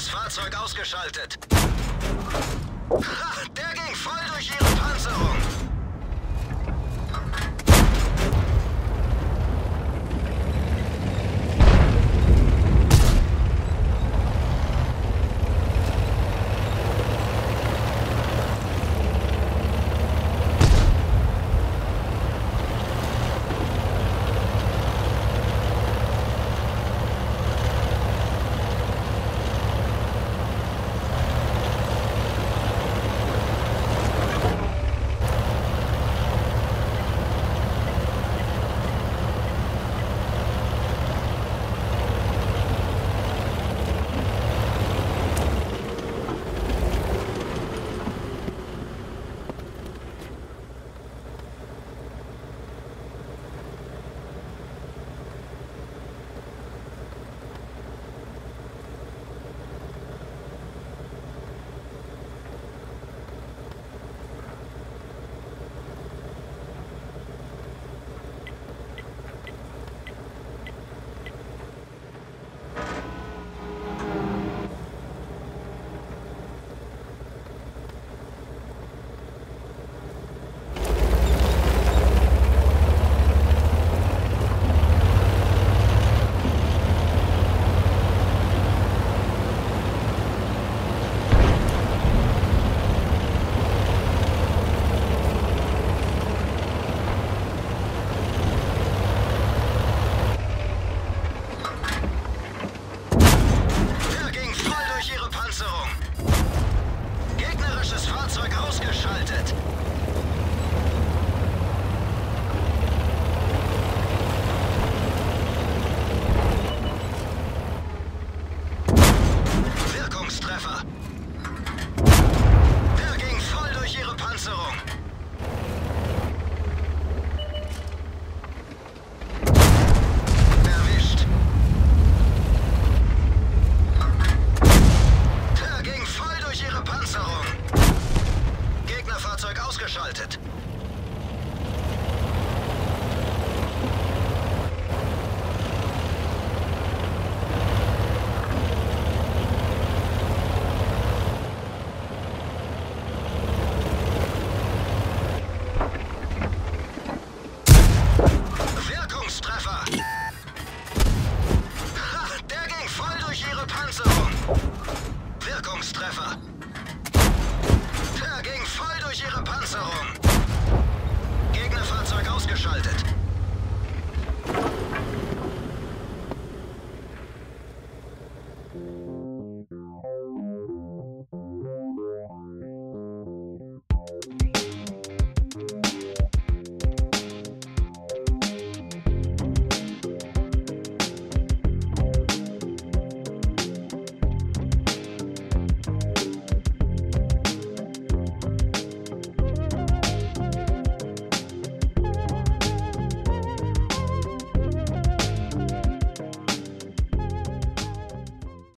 Gegnerisches Fahrzeug ausgeschaltet. Ha, der ging voll durch ihre Panzerung. ausgeschaltet.